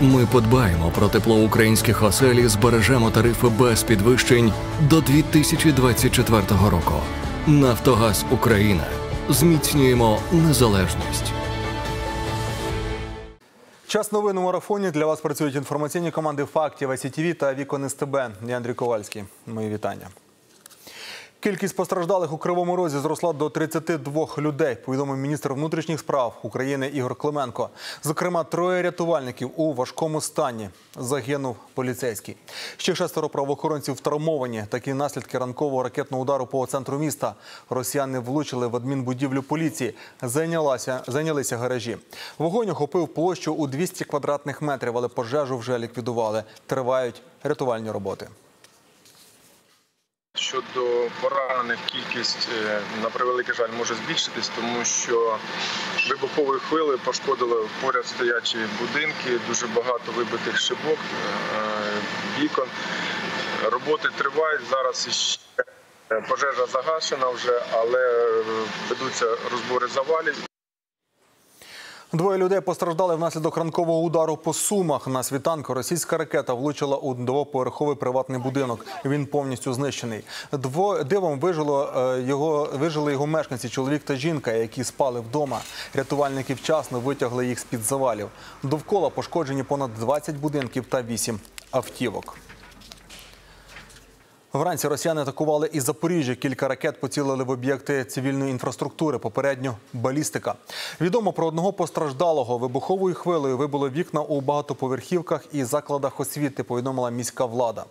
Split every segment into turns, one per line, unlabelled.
Ми подбаємо про тепло українських осель і збережемо тарифи без підвищень до 2024 року. Нафтогаз Україна. Зміцнюємо незалежність.
Час новин у марафоні. Для вас працюють інформаційні команди Фактів ICTV та Вікон СТБ. Я Андрій Ковальський. Мої вітання. Кількість постраждалих у Кривому Розі зросла до 32 людей, повідомив міністр внутрішніх справ України Ігор Клименко. Зокрема, троє рятувальників у важкому стані. Загинув поліцейський. Ще шестеро правоохоронців травмовані. Такі наслідки ранкового ракетного удару по центру міста. Росіяни влучили в адмінбудівлю поліції. Зайнялася, зайнялися гаражі. Вогонь охопив площу у 200 квадратних метрів, але пожежу вже ліквідували. Тривають рятувальні роботи.
Щодо поранених, кількість е, на превеликий жаль може збільшитись, тому що вибухової хвили пошкодили поряд стоячі будинки, дуже багато вибитих шибок, е, вікон. Роботи тривають. Зараз ще пожежа загашена вже, але е, ведуться розбори завалів.
Двоє людей постраждали внаслідок ранкового удару по сумах. На світанку російська ракета влучила у двоповерховий приватний будинок. Він повністю знищений. Дво дивом вижило е, його вижили його мешканці, чоловік та жінка, які спали вдома. Рятувальники вчасно витягли їх з під завалів. Довкола пошкоджені понад 20 будинків та 8 автівок. Вранці росіяни атакували і Запоріжжя. Кілька ракет поцілили в об'єкти цивільної інфраструктури. Попередньо балістика. Відомо про одного постраждалого вибуховою хвилею вибули вікна у багатоповерхівках і закладах освіти. Повідомила міська влада.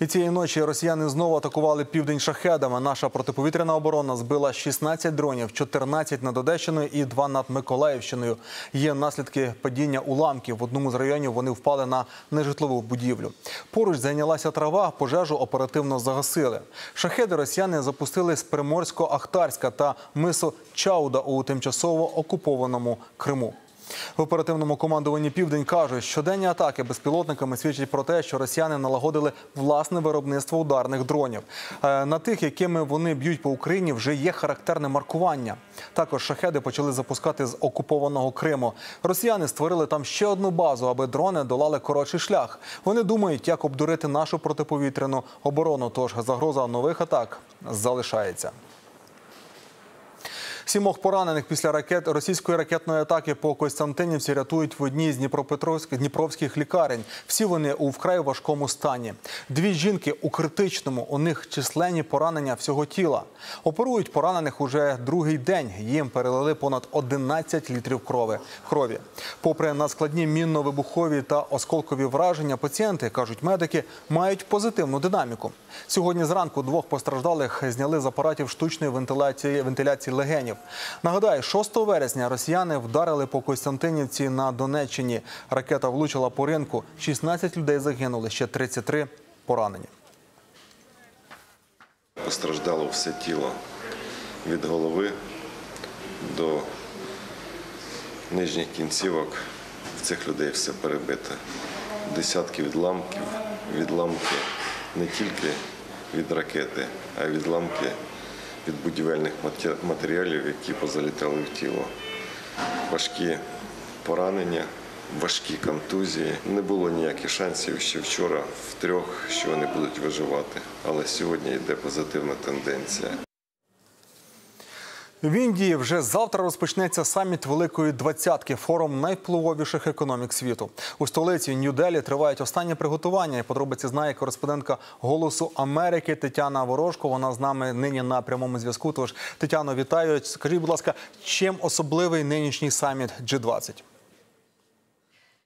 І цієї ночі росіяни знову атакували південь шахедами. Наша протиповітряна оборона збила 16 дронів, 14 над Одещиною і 2 над Миколаївщиною. Є наслідки падіння уламків. В одному з районів вони впали на нежитлову будівлю. Поруч зайнялася трава, пожежу оперативно загасили. Шахеди росіяни запустили з Приморсько-Ахтарська та мису Чауда у тимчасово окупованому Криму. В оперативному командуванні Південь кажуть, щоденні атаки безпілотниками свідчать про те, що росіяни налагодили власне виробництво ударних дронів. Е, На тих, якими вони б'ють по Україні, вже є характерне маркування. Також шахеди почали запускати з окупованого Криму. Росіяни створили там ще одну базу, аби дрони долали коротший шлях. Вони думають, як обдурити нашу протиповітряну оборону. Тож загроза нових атак залишається. Сімох поранених після ракет російської ракетної атаки по Костянтинівці рятують в одній з Дніпропетровських дніпровських лікарень. Всі вони у вкрай важкому стані. Дві жінки у критичному. У них численні поранення всього тіла. Оперують поранених уже другий день. Їм перелили понад 11 літрів крови. Крові. Попри надскладні мінно-вибухові та осколкові враження, пацієнти кажуть медики мають позитивну динаміку. Сьогодні зранку двох постраждалих зняли з апаратів штучної вентиляції вентиляції легенів. Нагадаю, 6 вересня росіяни вдарили по Костянтинівці на Донеччині. Ракета влучила по ринку. 16 людей загинули, ще 33 поранені.
Постраждало все тіло від голови до нижніх кінцівок. В цих людей все перебите. Десятки відламків, відламки не тільки від ракети, а й відламки від будівельних матеріалів, які позалітали в тіло. Важкі поранення, важкі контузії. Не було ніяких шансів ще вчора в трьох, що вони будуть виживати. Але сьогодні йде позитивна тенденція.
В Індії вже завтра розпочнеться саміт Великої Двадцятки, форум найвпливовіших економік світу. У столиці Нью-Делі тривають останні приготування. Подробиці знає кореспондентка Голосу Америки Тетяна Ворожко. Вона з нами нині на прямому зв'язку. Тож Тетяно, вітаю. Скажіть, будь ласка, чим особливий нинішній саміт G20?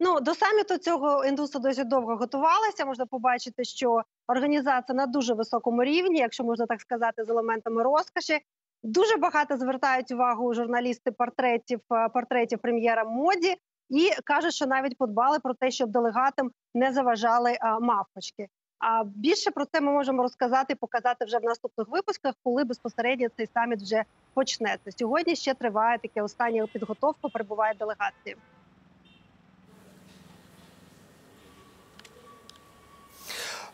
Ну до саміту цього індуса дуже довго готувалася. Можна побачити, що організація на дуже високому рівні, якщо можна так сказати, з елементами розкоші. Дуже багато звертають увагу журналісти портретів е, портретів прем'єра моді і кажуть, що навіть подбали про те, щоб делегатам не заважали а, мавпочки. А більше про це ми можемо розказати, і показати вже в наступних випусках, коли безпосередньо цей саміт вже почнеться. Сьогодні ще триває таке остання підготовка. Перебуває делегації.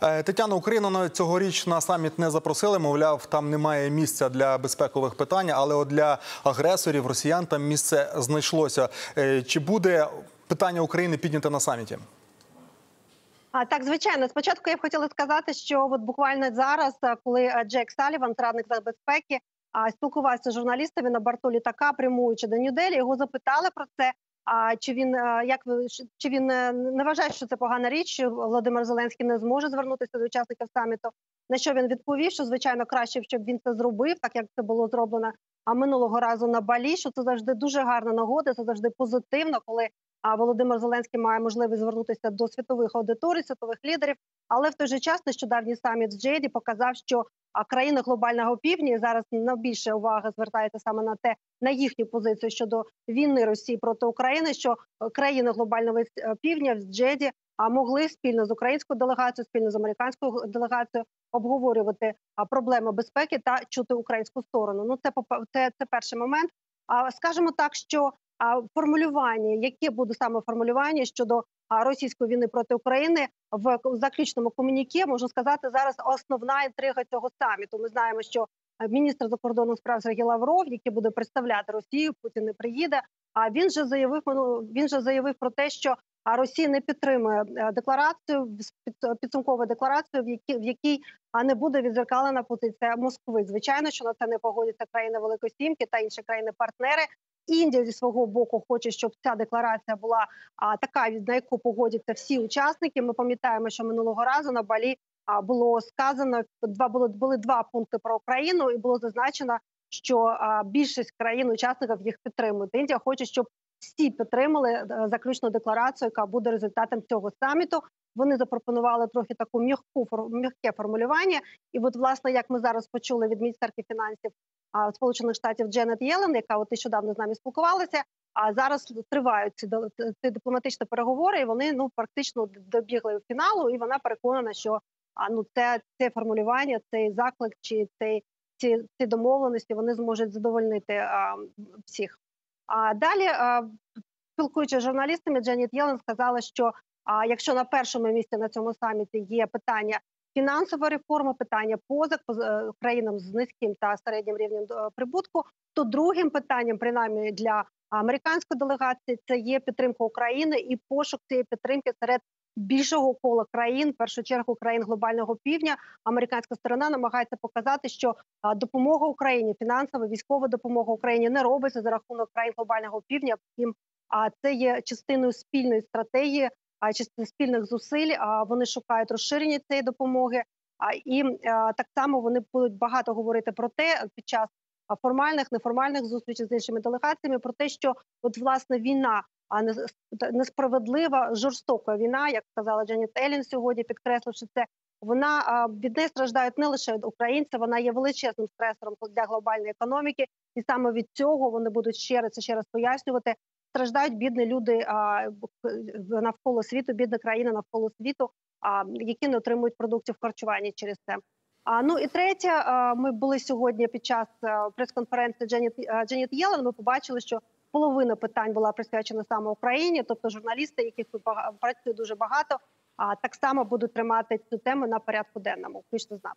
Тетяна Україна навіть цьогоріч на саміт не запросили. Мовляв, там немає місця для безпекових питань, але от для агресорів росіян там місце знайшлося. Е, Чи буде питання України підняте на саміті?
Так, звичайно, спочатку я б хотіла сказати, що от буквально зараз, коли Джек Саліван, радник з безпеки, а, спілкувався з журналістами на борту літака, прямуючи до Нью-Делі, його запитали про це. А чи він як ви чи він е, не вважає, що це погана річ, що Володимир Зеленський не зможе звернутися до учасників саміту? На що він відповів, що звичайно краще, щоб він це зробив, так як це було зроблено а минулого разу на Балі. Що це завжди дуже гарна нагода, це завжди позитивно, коли Володимир Зеленський має можливість звернутися до світових аудиторій, світових лідерів. Але в той же час нещодавній саміт з Джейді показав, що а, країни глобального півдня зараз найбільше уваги звертається саме на те, на їхню позицію щодо війни Росії проти України. Що е, країни глобального е, півдня в Джеді а могли спільно з українською делегацією, спільно з американською делегацією обговорювати проблеми безпеки та чути українську сторону. Ну це це, це перший момент. А скажімо так, що формулювання, яке буде саме формулювання щодо російської війни проти України в заключному комуніке, можна сказати, зараз основна інтрига цього саміту. Ми знаємо, що е, міністр закордонних справ Сергій Лавров, який буде представляти Росію, Путін не приїде. А він же заявив ну, він же заявив про те, що Росія не підтримує е, декларацію підсумкову декларацію, в якій в якій а не буде відзеркалена позиція Москви. Звичайно, що на це не погодяться країни Великої Сімки та інші країни-партнери. Індія зі свого боку хоче, щоб ця декларація була а, така, від- на яку погодяться всі учасники. Ми пам'ятаємо, що минулого разу на Балі а, було сказано два були, були два пункти про Україну, і було зазначено, що а, більшість країн-учасників їх підтримують. Індія хоче, щоб всі підтримали е, заключну декларацію, яка буде результатом цього саміту. Вони запропонували трохи таку м'яку м'яке формулювання. І от, власне, як ми зараз почули від міністерки фінансів Сполучених Штатів Дженет Єлен, яка от нещодавно з нами спілкувалася. А зараз тривають ці, дипломатичні переговори, і вони ну практично добігли фіналу, і вона переконана, що а ну це це формулювання, цей заклик чи цей ці, ці домовленості вони зможуть задовольнити а, всіх. А далі, а, спілкуючись з журналістами, Дженіт Єлен сказала, що а, якщо на першому місці на цьому саміті є питання фінансова реформа, питання позик поз- е, країнам з низьким та середнім рівнем е, прибутку, то другим питанням, принаймні для американської делегації, це є підтримка України і пошук цієї підтримки серед більшого кола країн, в першу чергу країн глобального півдня. Американська сторона намагається показати, що допомога Україні, фінансова військова допомога Україні не робиться за рахунок країн глобального півдня. Втім, а це є частиною спільної стратегії, а частиною спільних зусиль. А вони шукають розширення цієї допомоги. А і так само вони будуть багато говорити про те під час формальних, неформальних зустрічей з іншими делегаціями про те, що от власне війна, а не несправедлива, жорстока війна, як сказала Дженіт Еллін сьогодні, підкресливши це. Вона від неї страждають не лише українці, вона є величезним стресором для глобальної економіки, і саме від цього вони будуть ще раз і ще раз пояснювати. Страждають бідні люди навколо світу, бідна країна навколо світу, які не отримують продуктів харчування через це. А ну і третє, ми були сьогодні під час прес-конференції Дженіт Дженіт Єлен. Ми побачили, що половина питань була присвячена саме Україні, тобто журналісти, яких працює дуже багато, а так само будуть тримати цю тему на порядку денному, включно з нами.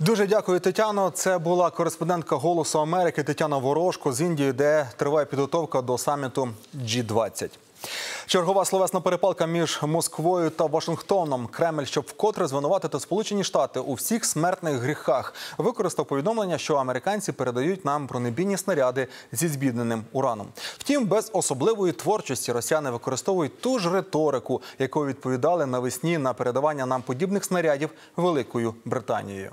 Дуже дякую, Тетяно. Це була кореспондентка Голосу Америки Тетяна Ворожко з Індії, де триває підготовка до саміту G20. Чергова словесна перепалка між Москвою та Вашингтоном. Кремль, щоб вкотре звинуватити Сполучені Штати у всіх смертних гріхах, використав повідомлення, що американці передають нам бронебійні снаряди зі збідненим ураном. Втім, без особливої творчості росіяни використовують ту ж риторику, якою відповідали навесні на передавання нам подібних снарядів Великою Британією.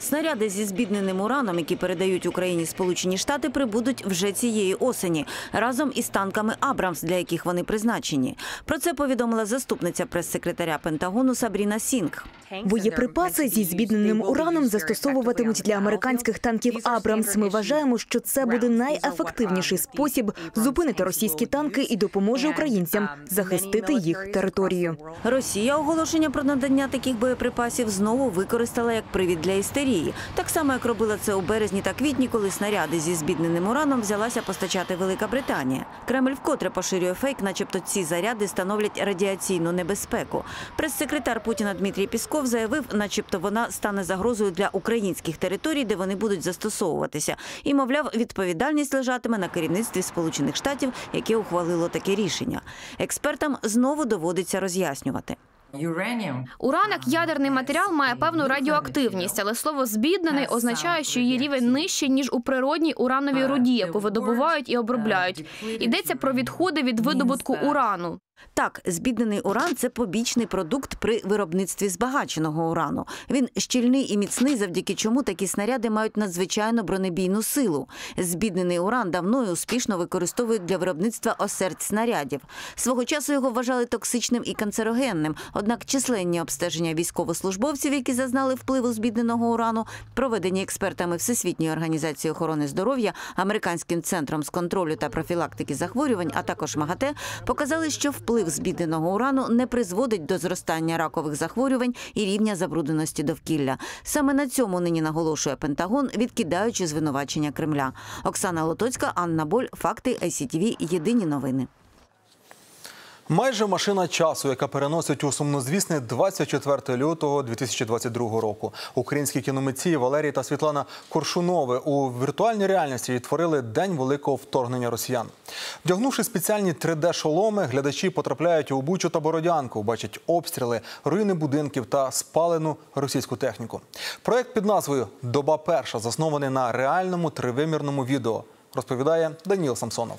Снаряди зі збідненим ураном, які передають Україні Сполучені Штати, прибудуть вже цієї осені разом із танками Абрамс, для яких вони призначені. Про це повідомила заступниця прес-секретаря Пентагону Сабріна Сінг.
Боєприпаси зі збідненим ураном застосовуватимуть для американських танків Абрамс. Ми вважаємо, що це буде найефективніший спосіб зупинити російські танки і допоможе українцям захистити їх територію.
Росія оголошення про надання таких боєприпасів знову використала як привід для істерії. Артилерії, так само як робила це у березні та квітні, коли снаряди зі збідненим ураном взялася постачати Велика Британія. Кремль вкотре поширює фейк, начебто ці заряди становлять радіаційну небезпеку. Прес-секретар Путіна Дмитрій Пісков заявив, начебто вона стане загрозою для українських територій, де вони будуть застосовуватися. І мовляв, відповідальність лежатиме на керівництві Сполучених Штатів, яке ухвалило таке рішення. Експертам знову доводиться роз'яснювати.
Уран як ядерний матеріал має певну радіоактивність, але слово збіднений означає, що її рівень нижчий ніж у природній урановій руді, яку видобувають і обробляють. Йдеться про відходи від видобутку урану.
Так, збіднений уран це побічний продукт при виробництві збагаченого урану. Він щільний і міцний, завдяки чому такі снаряди мають надзвичайно бронебійну силу. Збіднений уран давно і успішно використовують для виробництва осердь снарядів. Свого часу його вважали токсичним і канцерогенним. Однак численні обстеження військовослужбовців, які зазнали впливу збідненого урану, проведені експертами Всесвітньої організації охорони здоров'я, американським центром з контролю та профілактики захворювань, а також МАГАТЕ, показали, що вплив збідненого урану не призводить до зростання ракових захворювань і рівня забрудненості довкілля. Саме на цьому нині наголошує Пентагон, відкидаючи звинувачення Кремля. Оксана Лотоцька, Анна Боль, факти ICTV, Єдині новини.
Майже машина часу, яка переносить у сумнозвісний 24 лютого 2022 року. Українські кіномитці Валерій та Світлана Коршунови у віртуальній реальності відтворили день великого вторгнення росіян. Вдягнувши спеціальні 3D-шоломи, глядачі потрапляють у Бучу та Бородянку, бачать обстріли, руїни будинків та спалену російську техніку. Проект під назвою Доба перша заснований на реальному тривимірному відео. Розповідає Даніл Самсонов.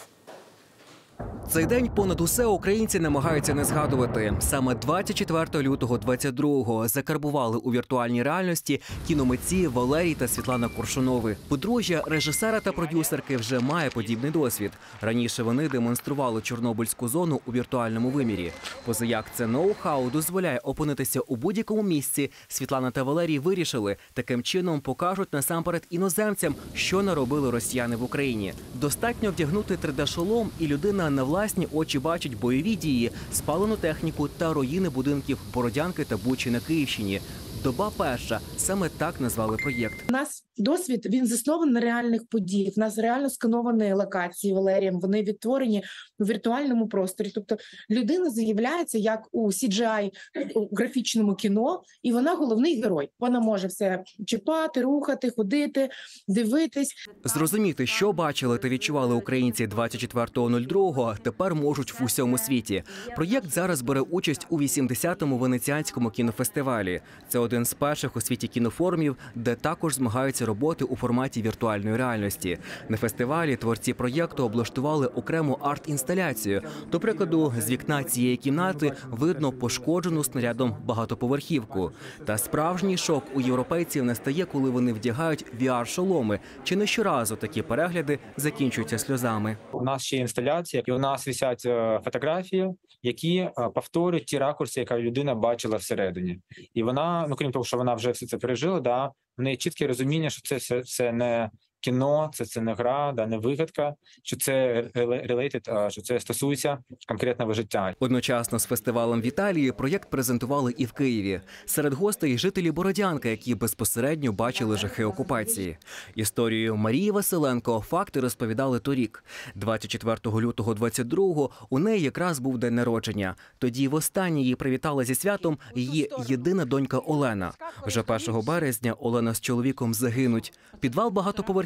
Цей день понад усе українці намагаються не згадувати. Саме 24 лютого 22-го закарбували у віртуальній реальності кіномитці Валерій та Світлана Коршунови. Подружжя режисера та продюсерки вже має подібний досвід. Раніше вони демонстрували Чорнобильську зону у віртуальному вимірі. Позаяк це ноу-хау дозволяє опинитися у будь-якому місці. Світлана та Валерій вирішили таким чином покажуть насамперед іноземцям, що наробили росіяни в Україні. Достатньо вдягнути 3D-шолом, і людина на власні очі бачить бойові дії, спалену техніку та руїни будинків Бородянки та Бучі на Київщині. Доба перша саме так назвали проєкт.
У нас досвід він заснований на реальних подіях. У нас реально скановані локації Валерієм. Вони відтворені у віртуальному просторі. Тобто людина з'являється як у CGI у графічному кіно, і вона головний герой. Вона може все чіпати, рухати, ходити, дивитись.
Зрозуміти, що бачили та відчували українці 24.02, тепер можуть в усьому світі. Проєкт зараз бере участь у 80-му венеціанському кінофестивалі. Це один з перших у світі кінофорумів, де також змагаються роботи у форматі віртуальної реальності. На фестивалі творці проєкту облаштували окрему арт-інсталяцію. До прикладу, з вікна цієї кімнати видно пошкоджену снарядом багатоповерхівку. Та справжній шок у європейців настає, коли вони вдягають VR-шоломи. Чи не щоразу такі перегляди закінчуються сльозами?
У нас ще інсталяція, і у нас висять е, фотографії, які е, повторюють ті ракурси, яка людина бачила всередині. І вона, ну крім того, що вона вже все це пережила, да, в неї чітке розуміння, що це все, все не кіно, це, це не гра, да, не вигадка, що це related, а, що це стосується конкретного життя.
Одночасно з фестивалем в Італії проєкт презентували і в Києві. Серед гостей жителі Бородянки, які безпосередньо бачили жахи окупації. Історію Марії Василенко факти розповідали торік. 24 лютого 22-го у неї якраз був день народження. Тоді востаннє її привітала зі святом її єдина донька Олена. Вже 1 березня Олена з чоловіком загинуть. Підвал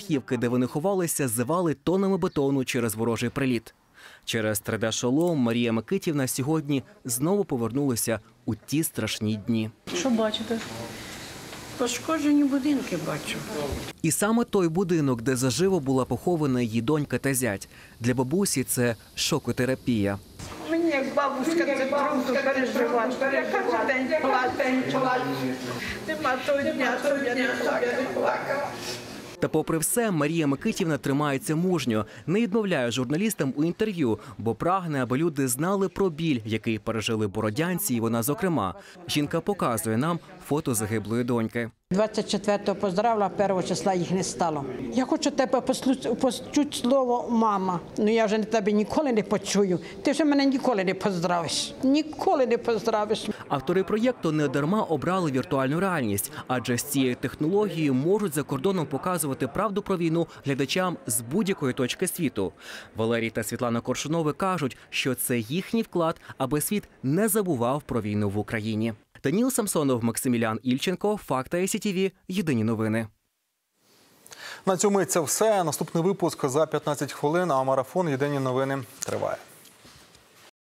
багатоповерхівки, де вони ховалися, зивали тонами бетону через ворожий приліт. Через 3D-шолом Марія Микитівна сьогодні знову повернулася у ті страшні дні.
Що бачите? Пошкоджені будинки бачу.
І саме той будинок, де заживо була похована її донька та зять. Для бабусі це шокотерапія.
Мені як бабушка це трудно переживати. Я кожен день плачу. Нема того дня, того дня не плакала.
Та, попри все, Марія Микитівна тримається мужньо, не відмовляє журналістам у інтерв'ю, бо прагне, аби люди знали про біль, який пережили бородянці, і вона зокрема. Жінка показує нам фото загиблої доньки.
24-го поздравила, 1 числа їх не стало. Я хочу тебе почути слово мама. Ну я вже тебе ніколи не почую. Ти вже мене ніколи не поздравиш. Ніколи не поздравиш.
Автори проєкту не дарма обрали віртуальну реальність, адже з цією технологією можуть за кордоном показувати правду про війну глядачам з будь-якої точки світу. Валерій та Світлана Коршунови кажуть, що це їхній вклад, аби світ не забував про війну в Україні. Даніл Самсонов, Максимілян Ільченко, Факти ICTV. Єдині новини.
На цьому це все. Наступний випуск за 15 хвилин. А марафон Єдині новини триває.